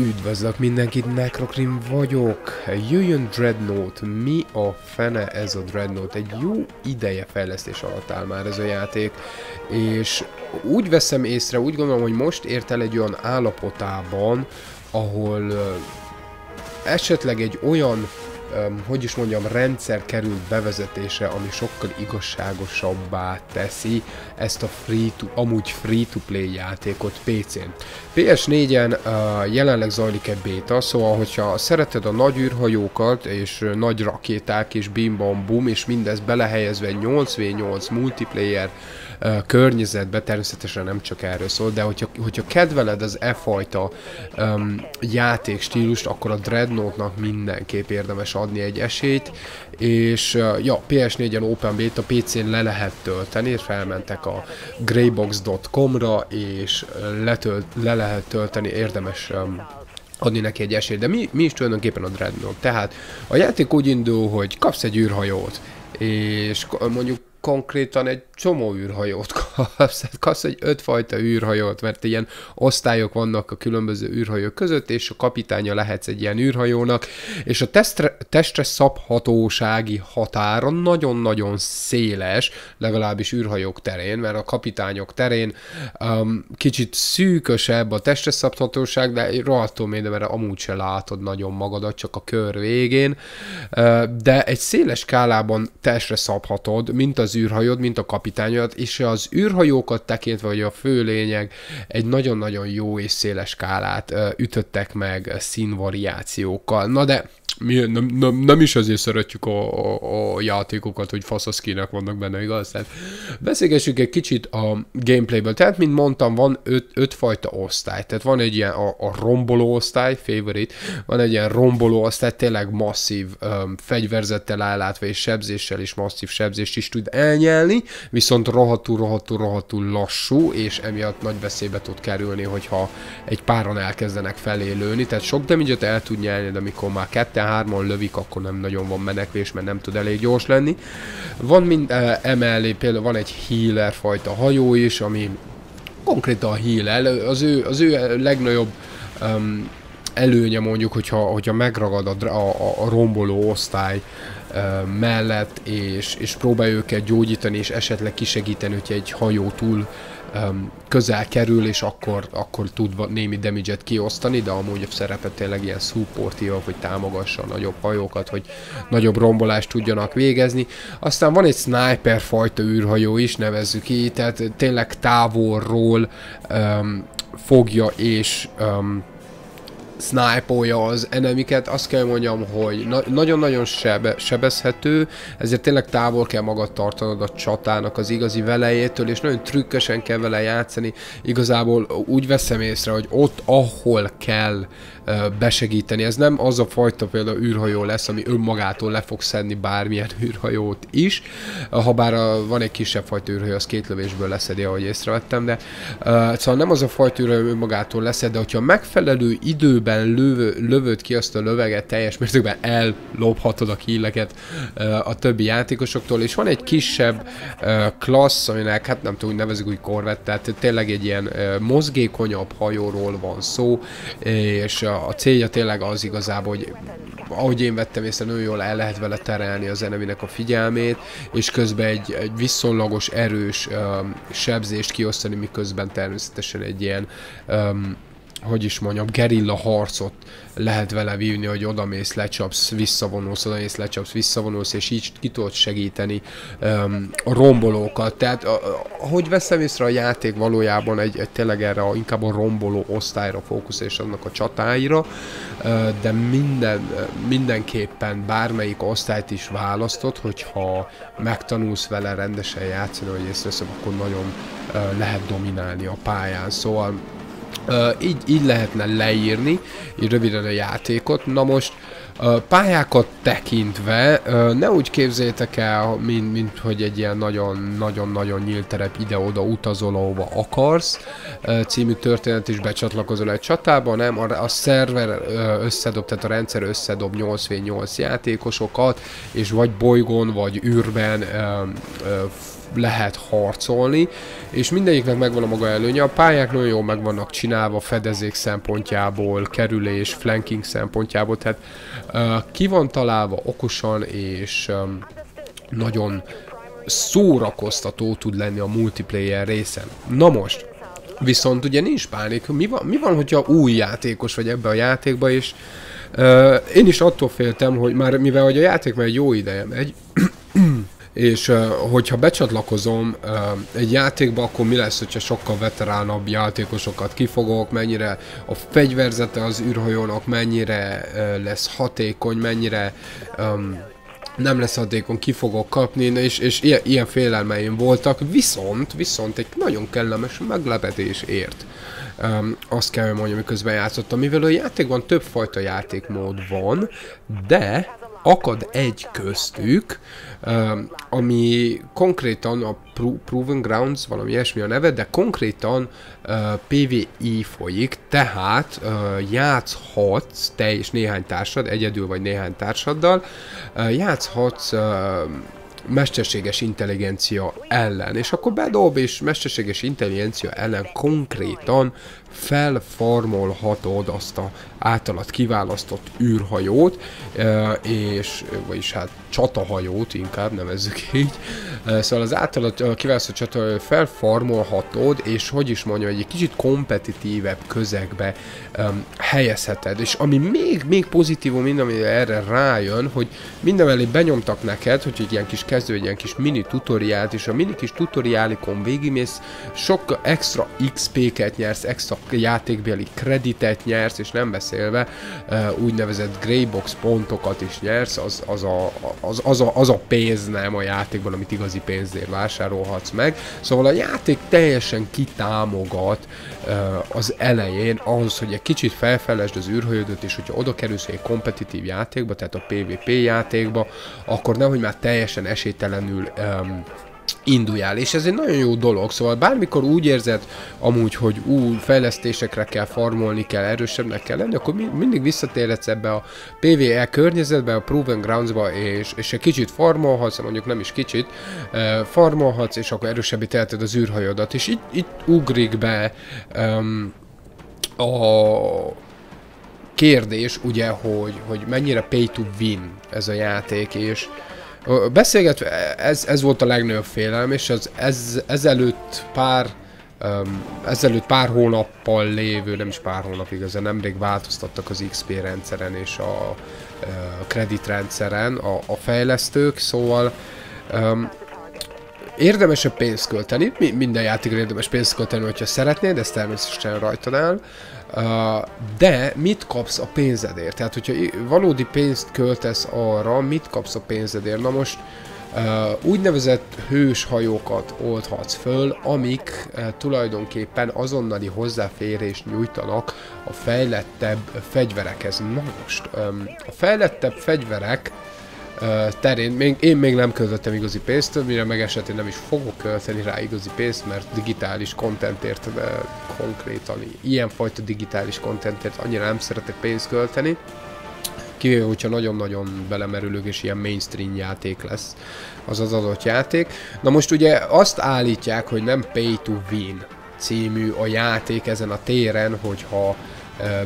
Üdvözlök mindenkit, Necrocrim vagyok! Jöjjön Dreadnought, mi a fene ez a Dreadnought? Egy jó ideje fejlesztés alatt áll már ez a játék, és úgy veszem észre, úgy gondolom, hogy most ért el egy olyan állapotában, ahol esetleg egy olyan hogy is mondjam, rendszer került bevezetése, ami sokkal igazságosabbá teszi ezt a free to, amúgy free-to-play játékot PC-n. PS4-en uh, jelenleg zajlik egy beta, szóval hogyha szereted a nagy űrhajókat, és nagy rakéták, és bim bam bum, és mindez belehelyezve 8v8 multiplayer környezetbe, természetesen nem csak erről szól, de hogyha, hogyha kedveled az e fajta um, játékstílust, akkor a Dreadnought-nak mindenképp érdemes adni egy esélyt, és uh, ja, PS4-en Open Beta PC-n le lehet tölteni, felmentek a greybox.com-ra, és letölt, le lehet tölteni, érdemes um, adni neki egy esélyt. De mi, mi is tulajdonképpen a Dreadnought? Tehát a játék úgy indul, hogy kapsz egy űrhajót, és mondjuk konkrétan egy csomó űrhajót kapsz, kapsz egy ötfajta űrhajót, mert ilyen osztályok vannak a különböző űrhajók között, és a kapitánya lehetsz egy ilyen űrhajónak, és a testre, testre szabhatósági határa nagyon-nagyon széles, legalábbis űrhajók terén, mert a kapitányok terén um, kicsit szűkösebb a testre szabhatóság, de rohadtól még, mert amúgy se látod nagyon magadat, csak a kör végén, uh, de egy széles skálában testre szabhatod, mint az űrhajód, mint a kapitányod, és az űrhajókat tekintve, hogy a fő lényeg, egy nagyon-nagyon jó és széles skálát ütöttek meg színvariációkkal. Na de mi, nem, nem, nem is azért szeretjük a, a, a játékokat, hogy faszaszkinek vannak benne, igaz? Tehát beszélgessünk egy kicsit a gameplayből. Tehát, mint mondtam, van öt, öt fajta osztály. Tehát van egy ilyen a, a romboló osztály, favorite, van egy ilyen romboló osztály, tényleg masszív um, fegyverzettel állátva és sebzéssel és masszív sebzést is tud elnyelni, viszont rohadtul, rohadtul, rohadtul lassú, és emiatt nagy veszélybe tud kerülni, hogyha egy páran elkezdenek felé. Tehát sok damage el tud nyelni, de amikor már ketten hárman lövik, akkor nem nagyon van menekvés, mert nem tud elég gyors lenni. Van mind, e, emellé például van egy healer fajta hajó is, ami konkrétan heal az ő, az ő legnagyobb um, előnye mondjuk, hogyha, hogyha megragad a, a, a romboló osztály uh, mellett, és, és próbálja őket gyógyítani, és esetleg kisegíteni, hogyha egy hajó túl közel kerül, és akkor, akkor tud némi damage-et kiosztani, de amúgy a szerepet tényleg ilyen supportív, hogy támogassa a nagyobb hajókat, hogy nagyobb rombolást tudjanak végezni. Aztán van egy sniper fajta űrhajó is, nevezzük így, tehát tényleg távolról um, fogja és um, snipe az enemiket, azt kell mondjam, hogy nagyon-nagyon sebe sebezhető, ezért tényleg távol kell magad tartanod a csatának az igazi velejétől, és nagyon trükkösen kell vele játszani. Igazából úgy veszem észre, hogy ott, ahol kell besegíteni. Ez nem az a fajta például űrhajó lesz, ami önmagától le fog szedni bármilyen űrhajót is, ha bár a, van egy kisebb fajta űrhajó, az két lövésből leszedi, ahogy észrevettem, de uh, szóval nem az a fajta űrhajó önmagától leszed, de hogyha megfelelő időben lövő, lövöd ki azt a löveget, teljes mértékben ellophatod a uh, a többi játékosoktól, és van egy kisebb klassz, aminek hát nem tudom, nevezik úgy korvett, tehát tényleg egy ilyen mozgékonyabb hajóról van szó, és a célja tényleg az igazából, hogy ahogy én vettem észre, nagyon jól el lehet vele terelni az eneminek a figyelmét, és közben egy, egy viszonylagos erős um, sebzést kiosztani, miközben természetesen egy ilyen um, hogy is mondjam, gerilla harcot lehet vele vívni, hogy odamész, lecsapsz, visszavonulsz, odamész, lecsapsz, visszavonulsz, és így ki tudod segíteni um, a rombolókat. Tehát, a, ahogy veszem észre a játék valójában egy, egy tényleg erre a, inkább a romboló osztályra fókusz és annak a csatáira, uh, de minden, mindenképpen bármelyik osztályt is választod, hogyha megtanulsz vele rendesen játszani, hogy észreveszem, akkor nagyon uh, lehet dominálni a pályán. Szóval így, így lehetne leírni, így röviden a játékot. Na most Pályákat tekintve, ne úgy képzétek el, mint, mint hogy egy ilyen nagyon-nagyon-nagyon nyílt terep ide-oda utazol, akarsz, című történet is becsatlakozol egy csatába, nem, a, a szerver összedob, tehát a rendszer összedob 8v8 játékosokat, és vagy bolygón, vagy űrben lehet harcolni, és mindegyiknek megvan a maga előnye. A pályák nagyon jól meg vannak csinálva fedezék szempontjából, kerülés, flanking szempontjából, tehát uh, ki van találva okosan, és um, nagyon szórakoztató tud lenni a multiplayer részen. Na most, viszont ugye nincs pánik. Mi van, mi van hogyha új játékos vagy ebbe a játékba, és uh, én is attól féltem, hogy már mivel hogy a játék már egy jó ideje megy, és hogyha becsatlakozom egy játékba, akkor mi lesz, hogyha sokkal veteránabb játékosokat kifogok, mennyire a fegyverzete az űrhajónak, mennyire lesz hatékony, mennyire nem lesz hatékony, ki fogok kapni, és, és ilyen, ilyen félelmeim voltak, viszont, viszont egy nagyon kellemes meglepetés ért. Um, azt kell, hogy mondjam, miközben játszottam, mivel a játékban többfajta játékmód van, de akad egy köztük, ami konkrétan a Proven Grounds, valami ilyesmi a neve, de konkrétan PvE folyik, tehát játszhatsz te és néhány társad, egyedül vagy néhány társaddal, játszhatsz mesterséges intelligencia ellen, és akkor bedob, és mesterséges intelligencia ellen konkrétan felfarmolhatod azt a általad kiválasztott űrhajót, és, vagyis hát csatahajót inkább nevezzük így. Szóval az általad kiválasztott csatahajót felfarmolhatod, és hogy is mondjam, egy kicsit kompetitívebb közegbe um, helyezheted. És ami még, még pozitívum, mind ami erre rájön, hogy mindenvelé benyomtak neked, hogy egy ilyen kis kezdő, egy ilyen kis mini tutoriált, és a mini kis tutoriálikon végigmész, sok extra XP-ket nyersz, extra játékbeli kreditet nyersz, és nem beszélve uh, úgynevezett greybox pontokat is nyersz, az, az, a, az, az, a, az a pénz nem a játékban, amit igazi pénzért vásárolhatsz meg. Szóval a játék teljesen kitámogat uh, az elején ahhoz, hogy egy kicsit felfelesd az űrhajódot, és hogyha oda kerülsz egy kompetitív játékba, tehát a PvP játékba, akkor nehogy már teljesen esélytelenül um, induljál, és ez egy nagyon jó dolog, szóval bármikor úgy érzed amúgy, hogy új fejlesztésekre kell farmolni kell, erősebbnek kell lenni, akkor mindig visszatérhetsz ebbe a PvE környezetbe, a Proven Grounds-ba, és, és egy kicsit farmolhatsz, mondjuk nem is kicsit, uh, farmolhatsz, és akkor erősebbé teheted az űrhajodat, és itt, itt ugrik be um, a kérdés, ugye, hogy, hogy mennyire pay to win ez a játék, és Beszélgetve, ez, ez volt a legnagyobb félelem, és az ez, ezelőtt pár um, ezelőtt pár hónappal lévő, nem is pár hónap igazán, nemrég változtattak az XP rendszeren és a uh, rendszeren a, a fejlesztők, szóval um, érdemesebb pénzt költeni, minden játékra érdemes pénzt költeni, hogyha szeretnéd, ez természetesen rajtad áll, de mit kapsz a pénzedért? Tehát, hogyha valódi pénzt költesz arra, mit kapsz a pénzedért? Na most Uh, úgynevezett hőshajókat oldhatsz föl, amik uh, tulajdonképpen azonnali hozzáférést nyújtanak a fejlettebb fegyverekhez. Na most, a fejlettebb fegyverek terén még, én még nem költöttem igazi pénzt, mire megesett, én nem is fogok költeni rá igazi pénzt, mert digitális kontentért konkrétan, ilyenfajta digitális kontentért annyira nem szeretek pénzt költeni. Kivéve, hogyha nagyon-nagyon belemerülök és ilyen mainstream játék lesz az az adott játék. Na most ugye azt állítják, hogy nem pay to win című a játék ezen a téren, hogyha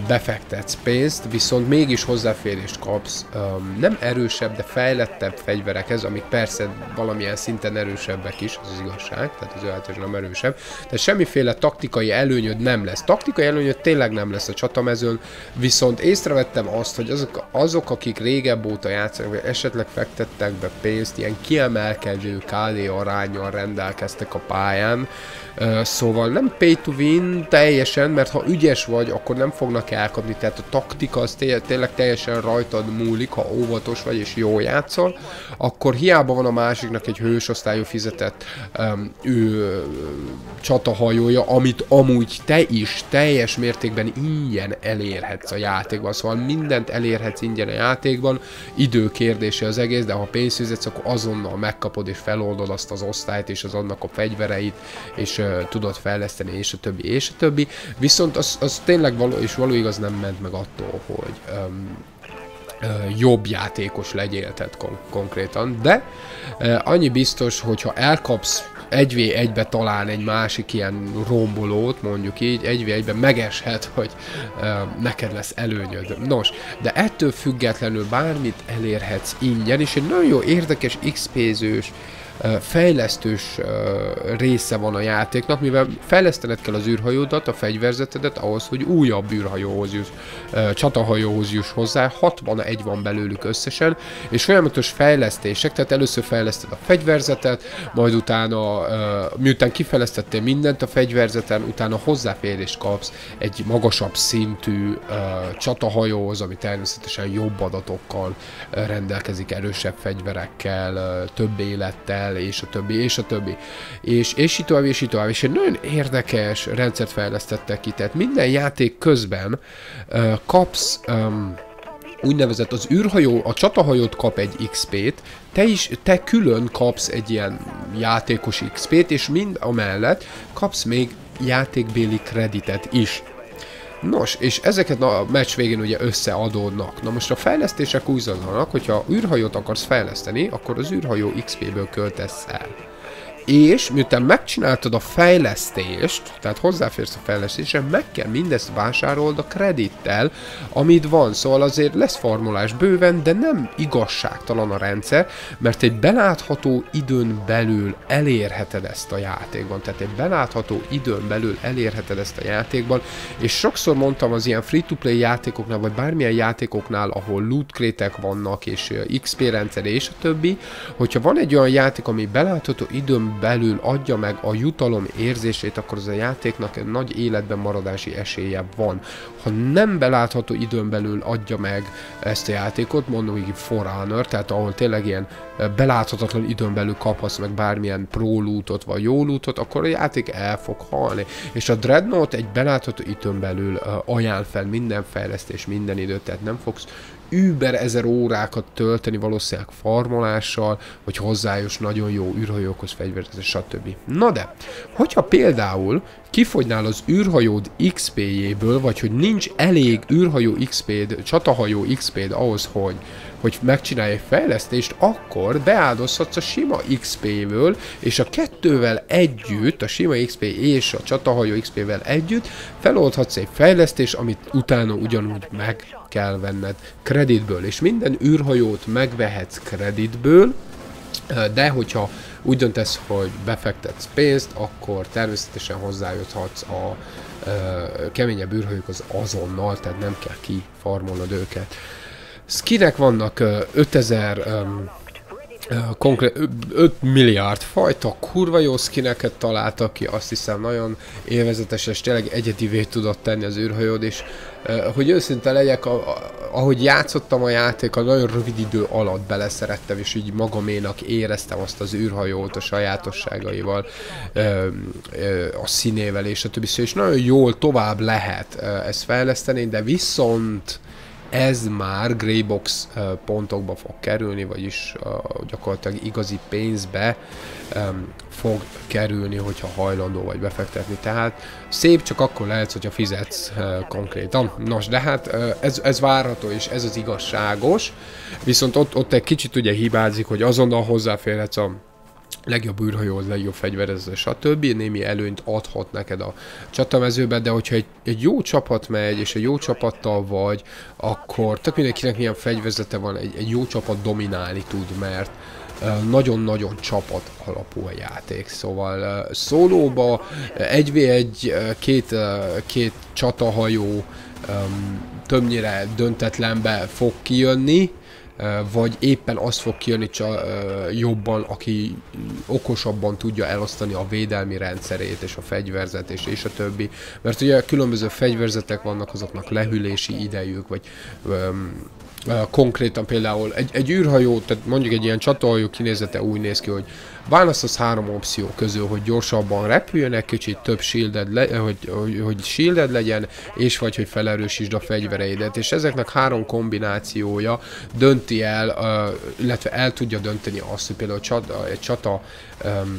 befektetsz pénzt, viszont mégis hozzáférést kapsz nem erősebb, de fejlettebb fegyverekhez, amik persze valamilyen szinten erősebbek is, az, az igazság, tehát az öltös nem erősebb, de semmiféle taktikai előnyöd nem lesz. Taktikai előnyöd tényleg nem lesz a csatamezőn, viszont észrevettem azt, hogy azok, azok akik régebb óta játszanak, vagy esetleg fektettek be pénzt, ilyen kiemelkedő KD arányjal rendelkeztek a pályán, szóval nem pay to win teljesen, mert ha ügyes vagy, akkor nem fognak elkapni, tehát a taktika az tényleg teljesen rajtad múlik, ha óvatos vagy és jól játszol, akkor hiába van a másiknak egy hősosztályú fizetett um, ő csatahajója, amit amúgy te is teljes mértékben ingyen elérhetsz a játékban, szóval mindent elérhetsz ingyen a játékban, idő kérdése az egész, de ha pénzt fizetsz, akkor azonnal megkapod és feloldod azt az osztályt és az annak a fegyvereit, és uh, tudod fejleszteni, és a többi, és a többi. Viszont az, az tényleg való, és való igaz nem ment meg attól, hogy um, jobb játékos legyél, tehát kon- konkrétan. De uh, annyi biztos, hogyha elkapsz 1v1-be talán egy másik ilyen rombolót, mondjuk így, 1v1-ben megeshet, hogy uh, neked lesz előnyöd. Nos, de ettől függetlenül bármit elérhetsz ingyen, és egy nagyon jó érdekes XP-zős fejlesztős része van a játéknak, mivel fejlesztened kell az űrhajódat, a fegyverzetedet ahhoz, hogy újabb űrhajóhoz juss, csatahajóhoz juss hozzá, 61 van belőlük összesen, és folyamatos fejlesztések, tehát először fejleszted a fegyverzetet, majd utána, miután kifejlesztettél mindent a fegyverzeten, utána hozzáférést kapsz egy magasabb szintű csatahajóhoz, ami természetesen jobb adatokkal rendelkezik, erősebb fegyverekkel, több élettel, kell, és a többi, és a többi. És, és így tovább, és így tovább. És egy nagyon érdekes rendszert fejlesztettek ki, tehát minden játék közben uh, kapsz um, úgynevezett az űrhajó, a csatahajót kap egy XP-t, te is, te külön kapsz egy ilyen játékos XP-t, és mind a mellett kapsz még játékbéli kreditet is. Nos, és ezeket a meccs végén ugye összeadódnak. Na most a fejlesztések úgy zajlanak, hogyha űrhajót akarsz fejleszteni, akkor az űrhajó XP-ből költesz el és miután megcsináltad a fejlesztést, tehát hozzáférsz a fejlesztésre, meg kell mindezt vásárold a kredittel, amit van, szóval azért lesz formulás bőven, de nem igazságtalan a rendszer, mert egy belátható időn belül elérheted ezt a játékban, tehát egy belátható időn belül elérheted ezt a játékban, és sokszor mondtam az ilyen free-to-play játékoknál, vagy bármilyen játékoknál, ahol loot vannak, és XP rendszer és a többi, hogyha van egy olyan játék, ami belátható időn belül adja meg a jutalom érzését, akkor az a játéknak egy nagy életben maradási esélye van. Ha nem belátható időn belül adja meg ezt a játékot, mondom így Forerunner, tehát ahol tényleg ilyen eh, beláthatatlan időn belül kaphatsz meg bármilyen pro lootot vagy jó lootot, akkor a játék el fog halni. És a Dreadnought egy belátható időn belül eh, ajánl fel minden fejlesztés, minden időt, tehát nem fogsz über ezer órákat tölteni valószínűleg farmolással, hogy hozzájus nagyon jó űrhajókhoz, fegyverhez, stb. Na de, hogyha például kifogynál az űrhajód XP-jéből, vagy hogy nincs elég űrhajó XP-d, csatahajó XP-d ahhoz, hogy, hogy megcsinálj egy fejlesztést, akkor beáldozhatsz a sima XP-ből, és a kettővel együtt, a sima XP és a csatahajó XP-vel együtt feloldhatsz egy fejlesztést, amit utána ugyanúgy meg kell venned kreditből, és minden űrhajót megvehetsz kreditből, de hogyha úgy döntesz, hogy befektetsz pénzt, akkor természetesen hozzájuthatsz a ö, keményebb űrhajókhoz azonnal, tehát nem kell kifarmolnod őket. Skinek vannak ö, 5000 ö, konkrét 5 milliárd fajta kurva jó skineket találtak ki, azt hiszem nagyon élvezetes, és tényleg egyedivé tudott tenni az űrhajód, és hogy őszinte legyek, ahogy játszottam a játékkal, nagyon rövid idő alatt beleszerettem, és így magaménak éreztem azt az űrhajót a sajátosságaival, a színével és a többi, és nagyon jól tovább lehet ezt fejleszteni, de viszont ez már Greybox pontokba fog kerülni, vagyis gyakorlatilag igazi pénzbe fog kerülni, hogyha hajlandó vagy befektetni. Tehát szép csak akkor lehet, hogyha fizetsz konkrétan. Nos, de hát ez, ez várható, és ez az igazságos, viszont ott, ott egy kicsit ugye hibázik, hogy azonnal hozzáférhetsz a legjobb űrhajóhoz, legjobb fegyverező, stb. Némi előnyt adhat neked a csatamezőbe, de hogyha egy, egy jó csapat megy, és egy jó csapattal vagy, akkor tök mindenkinek milyen fegyverzete van, egy, egy jó csapat dominálni tud, mert nagyon-nagyon csapat alapú a játék, szóval szólóba egy v egy két, két csatahajó többnyire döntetlenbe fog kijönni, vagy éppen az fog kijönni csa, jobban, aki okosabban tudja elosztani a védelmi rendszerét, és a fegyverzet, és, a többi. Mert ugye különböző fegyverzetek vannak, azoknak lehűlési idejük, vagy konkrétan például egy, egy űrhajó, tehát mondjuk egy ilyen csatahajó kinézete úgy néz ki, hogy választasz három opció közül, hogy gyorsabban repüljön egy kicsit, több shielded, le, hogy, hogy, hogy shielded legyen, és vagy hogy felerősítsd a fegyvereidet. És ezeknek három kombinációja dönti el, illetve el tudja dönteni azt, hogy például csata, egy csata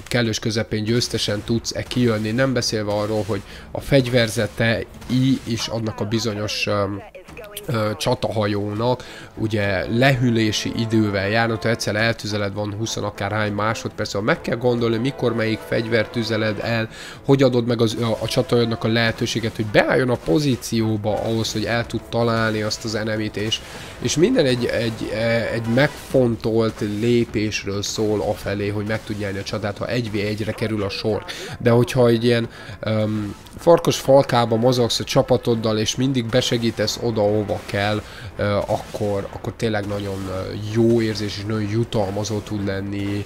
kellős közepén győztesen tudsz-e kijönni, nem beszélve arról, hogy a fegyverzetei is adnak a bizonyos csatahajónak, ugye lehűlési idővel járnak, ha egyszer eltüzeled van 20 akárhány másodperc, szóval meg kell gondolni, mikor melyik fegyvert tüzeled el, hogy adod meg az, a, a csatahajónak a lehetőséget, hogy beálljon a pozícióba ahhoz, hogy el tud találni azt az enemit, és, és minden egy, egy, e, egy megfontolt lépésről szól afelé, hogy meg tudja a csatát, ha 1v1-re kerül a sor. De hogyha egy ilyen um, farkas falkába mozogsz a csapatoddal, és mindig besegítesz oda, hova kell, akkor, akkor tényleg nagyon jó érzés és nagyon jutalmazó tud lenni,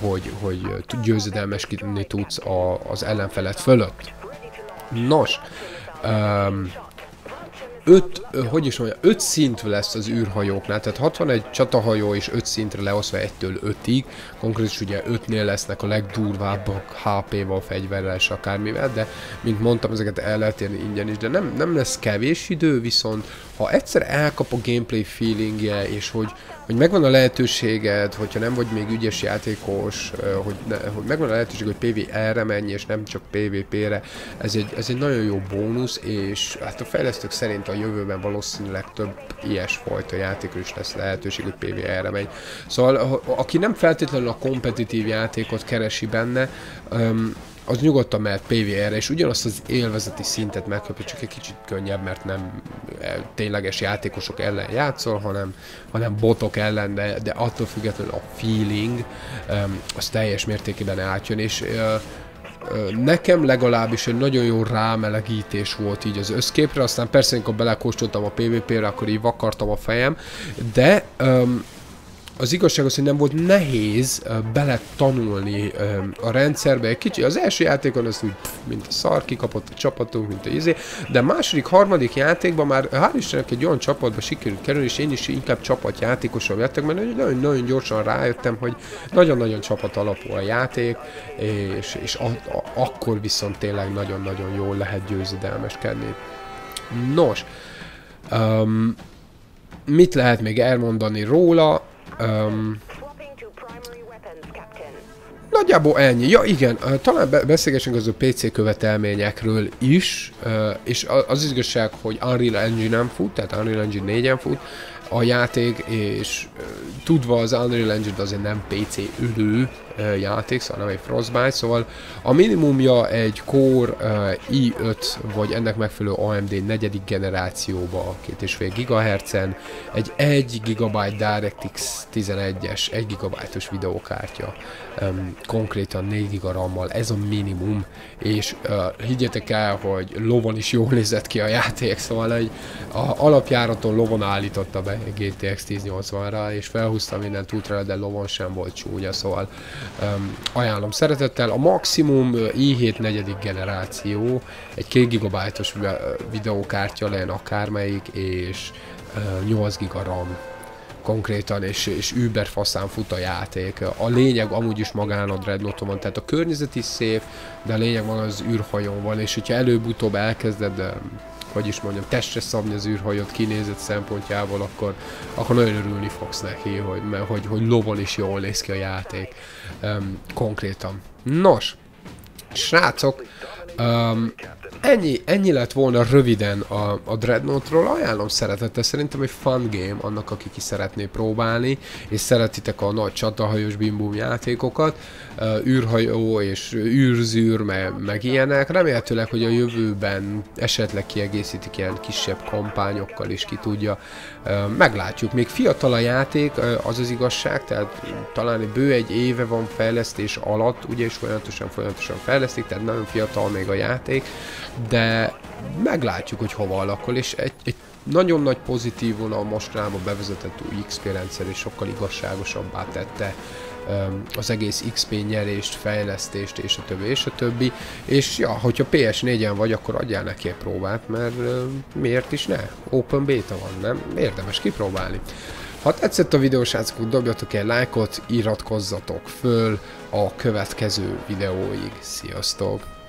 hogy, hogy győzedelmeskedni tudsz az ellenfelet fölött. Nos, um, öt, hogy is mondja, öt szint lesz az űrhajóknál, tehát 61 csatahajó és öt szintre leosztva 1-től 5-ig, konkrétan ugye 5-nél lesznek a legdurvábbak HP-val, fegyverrel és akármivel, de mint mondtam, ezeket el lehet érni ingyen is, de nem, nem lesz kevés idő, viszont ha egyszer elkap a gameplay feelingje, és hogy, hogy megvan a lehetőséged, hogyha nem vagy még ügyes játékos, hogy, ne, hogy megvan a lehetőség, hogy PvE-re menj, és nem csak PvP-re, ez egy, ez egy nagyon jó bónusz, és hát a fejlesztők szerint a jövőben valószínűleg több ilyesfajta játékos is lesz lehetőség, hogy PvE-re megy. Szóval aki nem feltétlenül a kompetitív játékot keresi benne, um, az nyugodtan mehet PvR-re, és ugyanazt az élvezeti szintet megkapja, csak egy kicsit könnyebb, mert nem eh, tényleges játékosok ellen játszol, hanem, hanem botok ellen, de, de attól függetlenül a feeling az teljes mértékben átjön, és uh, nekem legalábbis egy nagyon jó rámelegítés volt így az összképre, aztán persze, amikor belekóstoltam a PvP-re, akkor így vakartam a fejem, de um, az igazság az, hogy nem volt nehéz bele tanulni um, a rendszerbe. Egy kicsi, az első játékon az úgy, pff, mint a szar, kikapott a csapatunk, mint a izé, de második, harmadik játékban már hál' Istennek egy olyan csapatba sikerült kerülni, és én is inkább csapatjátékosan lettek, mert nagyon-nagyon gyorsan rájöttem, hogy nagyon-nagyon csapat alapú a játék, és, és a, a, akkor viszont tényleg nagyon-nagyon jól lehet győzedelmeskedni. Nos, um, mit lehet még elmondani róla? Um, Nagyjából ennyi. Ja igen, talán beszélgessünk az a PC követelményekről is, és az igazság, hogy Unreal Engine nem fut, tehát Unreal Engine 4-en fut, a játék, és tudva az Unreal Engine azért nem PC ülő játék, szóval nem egy Frostbite, szóval a minimumja egy Core i5 vagy ennek megfelelő AMD negyedik generációba 2,5 GHz-en, egy 1 GB DirectX 11-es 1 GB-os videókártya, konkrétan 4 GB RAM-mal, ez a minimum, és higgyetek el, hogy lovon is jól nézett ki a játék, szóval egy a alapjáraton lovon állította be GTX 1080-ra, és felhúzta mindent útra, de lovon sem volt csúnya, szóval ajánlom szeretettel. A maximum i7 negyedik generáció, egy 2 GB-os videókártya legyen akármelyik, és uh, 8 GB RAM konkrétan, és, és Uber faszán fut a játék. A lényeg amúgy is magán a Dreadnoughton van, tehát a környezet is szép, de a lényeg maga az űrhajón van, és hogyha előbb-utóbb elkezded hogy is mondjam, testre szabni az űrhajót kinézet szempontjából, akkor, akkor nagyon örülni fogsz neki, hogy, hogy, hogy lovon is jól néz ki a játék um, konkrétan. Nos, srácok, um, ennyi, ennyi lett volna röviden a, a Dreadnought-ról, ajánlom szeretettel, szerintem egy fun game annak, aki ki szeretné próbálni, és szeretitek a nagy csatahajós bimbum játékokat, uh, űrhajó és űrzűr, meg, meg ilyenek, remélhetőleg, hogy a jövőben esetleg kiegészítik ilyen kisebb kampányokkal is, ki tudja, uh, meglátjuk. Még fiatal a játék, uh, az az igazság, tehát talán bő egy éve van fejlesztés alatt, ugye, és folyamatosan, folyamatosan fejlesztik, tehát nagyon fiatal még a játék, de meglátjuk, hogy hova alakul, és egy, egy nagyon nagy pozitívon a mostanában bevezetett új XP rendszer és sokkal igazságosabbá tette az egész XP nyerést, fejlesztést és a többi és a többi. És ja, hogyha PS4-en vagy, akkor adjál neki egy próbát, mert miért is ne? Open beta van, nem? Érdemes kipróbálni. Ha tetszett a videó, srácok, dobjatok egy lájkot, iratkozzatok föl a következő videóig. Sziasztok!